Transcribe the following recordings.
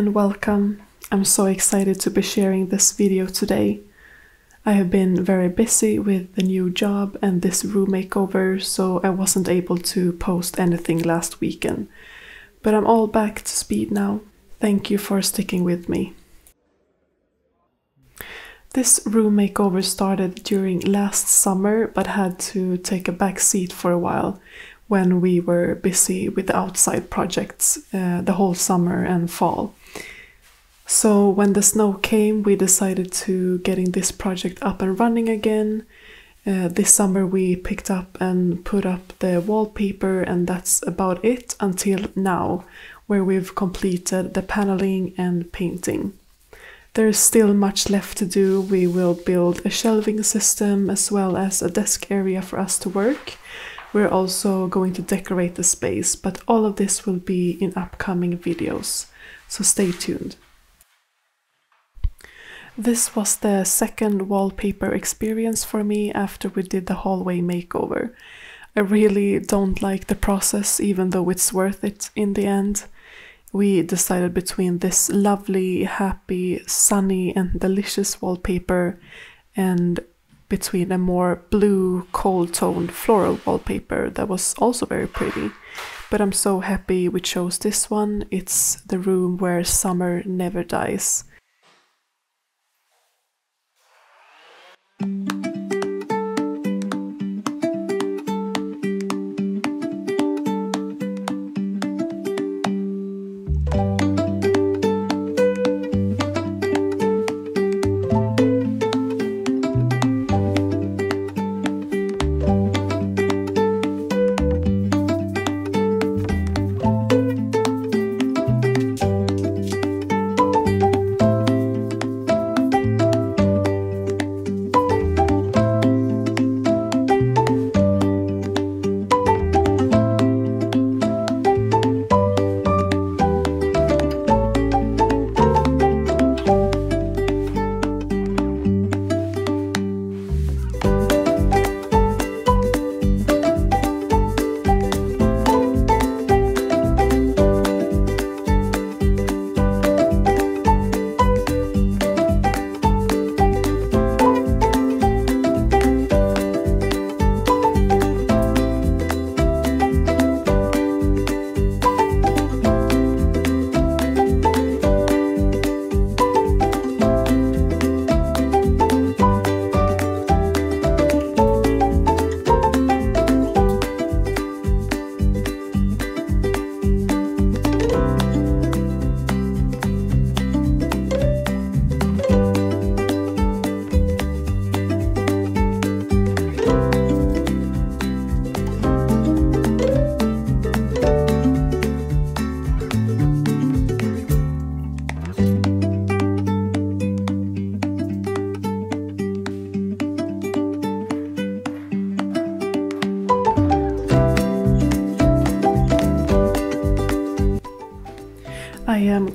and welcome. I'm so excited to be sharing this video today. I have been very busy with the new job and this room makeover, so I wasn't able to post anything last weekend. But I'm all back to speed now. Thank you for sticking with me. This room makeover started during last summer but had to take a back seat for a while when we were busy with the outside projects uh, the whole summer and fall. So when the snow came, we decided to getting this project up and running again. Uh, this summer we picked up and put up the wallpaper and that's about it until now, where we've completed the paneling and painting. There's still much left to do. We will build a shelving system as well as a desk area for us to work we're also going to decorate the space, but all of this will be in upcoming videos, so stay tuned. This was the second wallpaper experience for me after we did the hallway makeover. I really don't like the process, even though it's worth it in the end. We decided between this lovely, happy, sunny, and delicious wallpaper and between a more blue, cold toned floral wallpaper that was also very pretty. But I'm so happy we chose this one. It's the room where summer never dies. I am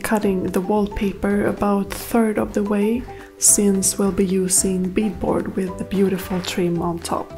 cutting the wallpaper about third of the way since we'll be using beadboard with the beautiful trim on top.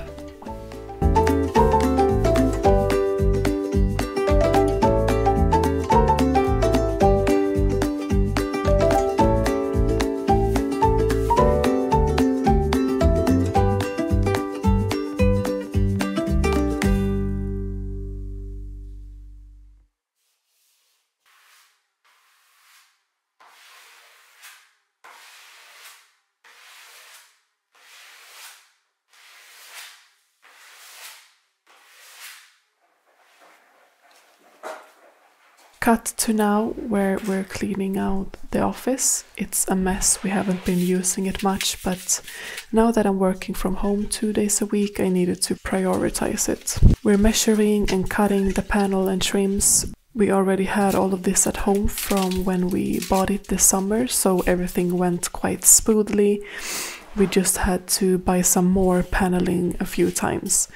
Cut to now where we're cleaning out the office. It's a mess, we haven't been using it much, but now that I'm working from home two days a week, I needed to prioritize it. We're measuring and cutting the panel and trims. We already had all of this at home from when we bought it this summer, so everything went quite smoothly. We just had to buy some more paneling a few times.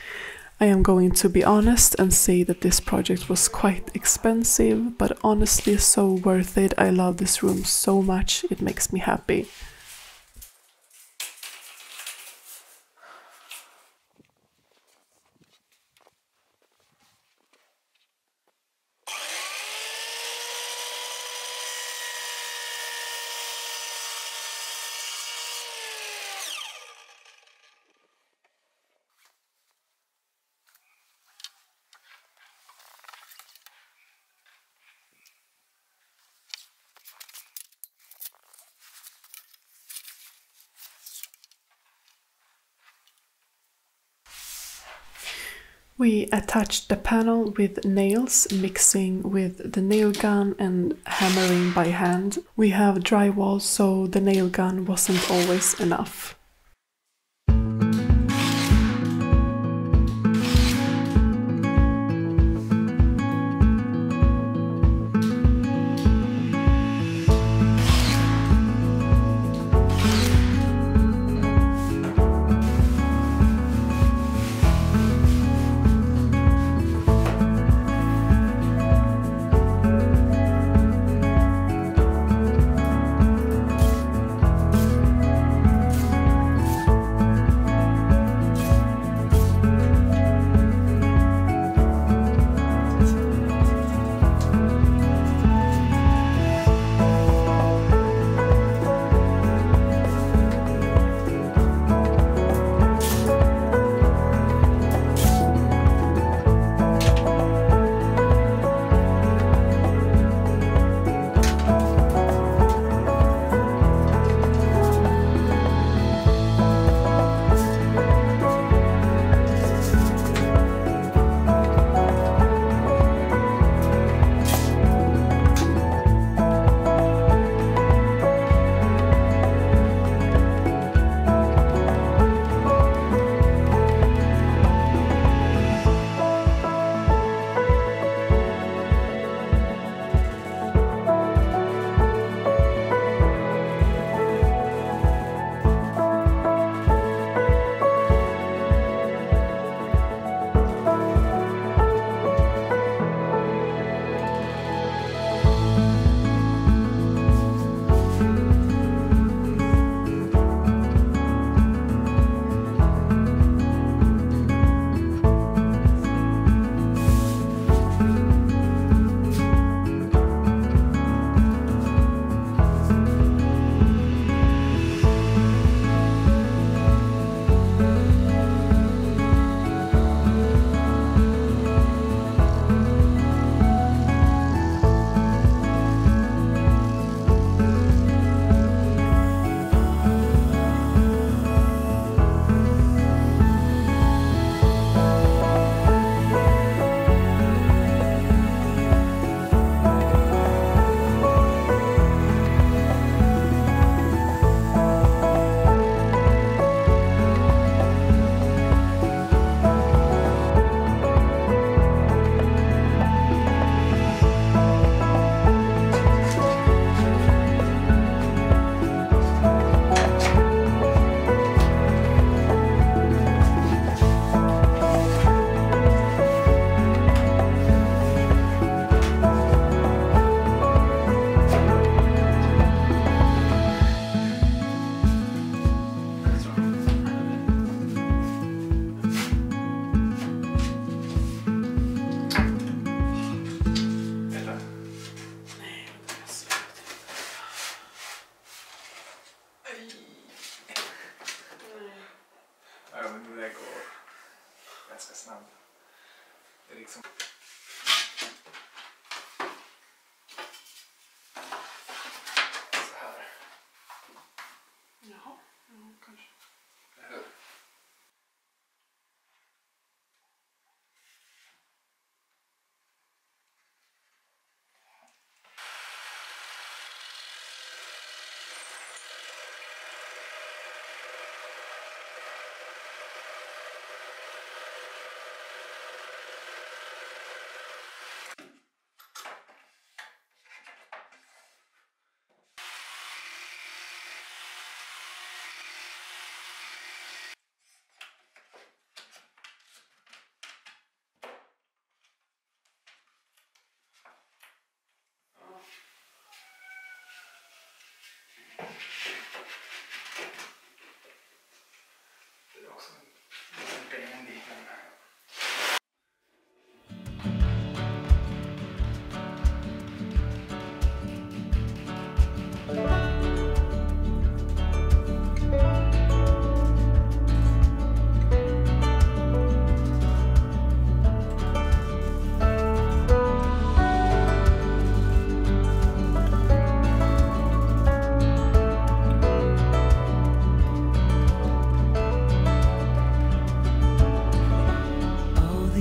I am going to be honest and say that this project was quite expensive, but honestly so worth it. I love this room so much, it makes me happy. We attached the panel with nails, mixing with the nail gun and hammering by hand. We have drywall, so the nail gun wasn't always enough.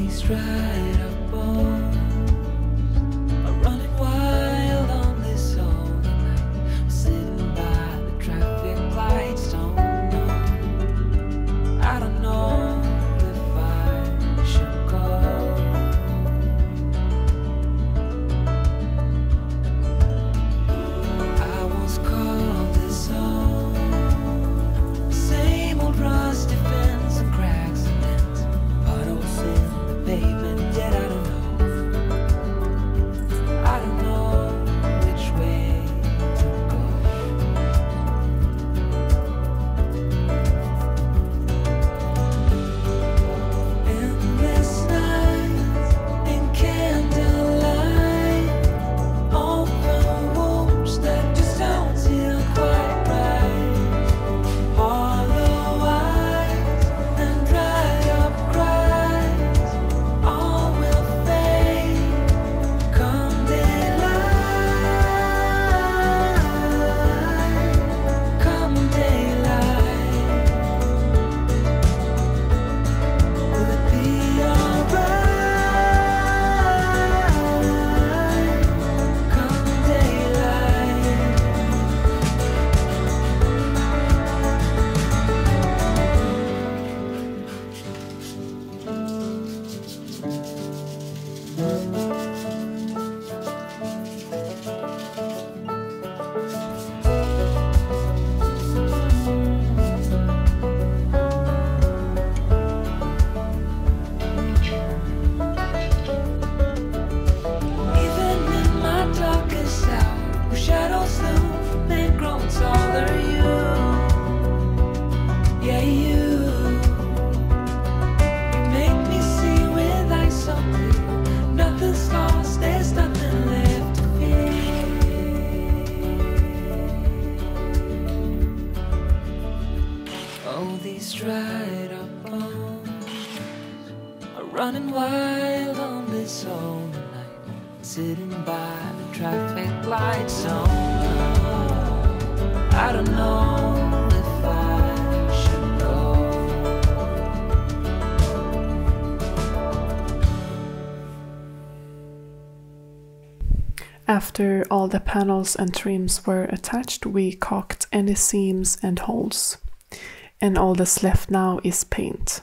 place right up on running wild on this summer night, sitting by the traffic. I don't know if I should go. After all the panels and trims were attached, we caulked any seams and holes. And all that's left now is paint.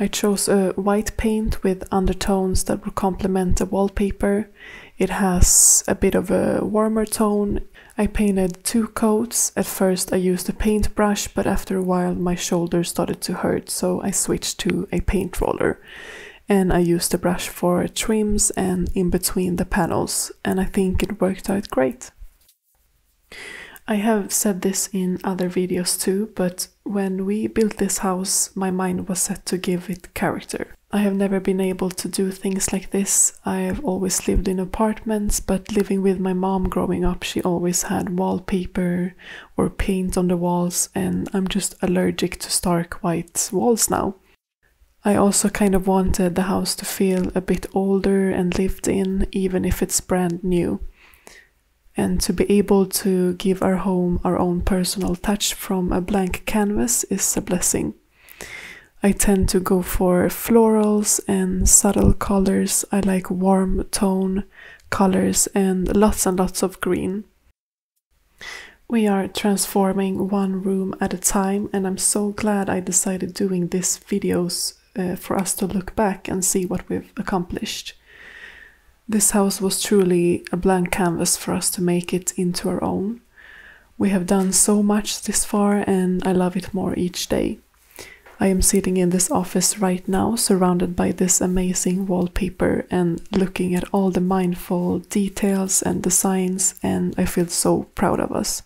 I chose a white paint with undertones that will complement the wallpaper. It has a bit of a warmer tone. I painted two coats. At first, I used a paintbrush, but after a while, my shoulder started to hurt, so I switched to a paint roller. And I used the brush for trims and in between the panels, and I think it worked out great. I have said this in other videos too, but when we built this house, my mind was set to give it character. I have never been able to do things like this. I have always lived in apartments, but living with my mom growing up, she always had wallpaper or paint on the walls, and I'm just allergic to stark white walls now. I also kind of wanted the house to feel a bit older and lived in, even if it's brand new and to be able to give our home our own personal touch from a blank canvas is a blessing. I tend to go for florals and subtle colors. I like warm tone colors and lots and lots of green. We are transforming one room at a time, and I'm so glad I decided doing these videos uh, for us to look back and see what we've accomplished. This house was truly a blank canvas for us to make it into our own. We have done so much this far, and I love it more each day. I am sitting in this office right now, surrounded by this amazing wallpaper and looking at all the mindful details and designs, and I feel so proud of us.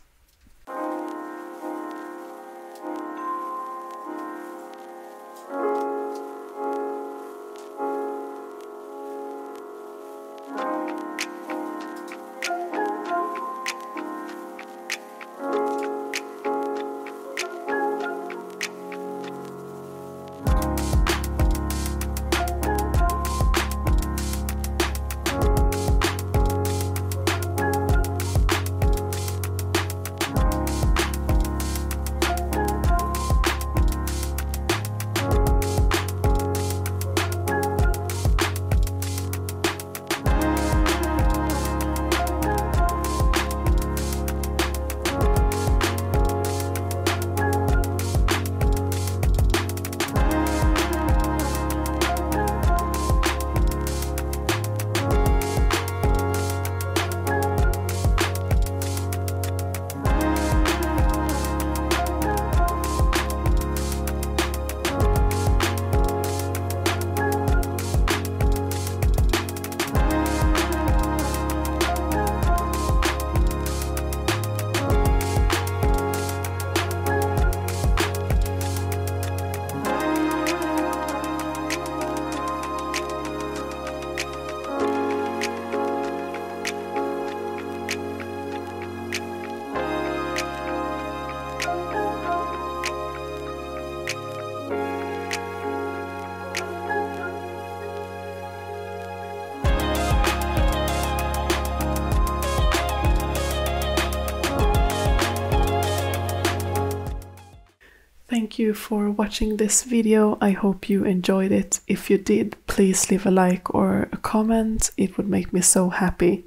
Thank you for watching this video. I hope you enjoyed it. If you did, please leave a like or a comment. It would make me so happy.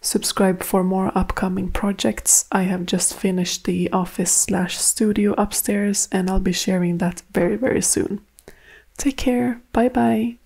Subscribe for more upcoming projects. I have just finished the office slash studio upstairs and I'll be sharing that very, very soon. Take care. Bye bye.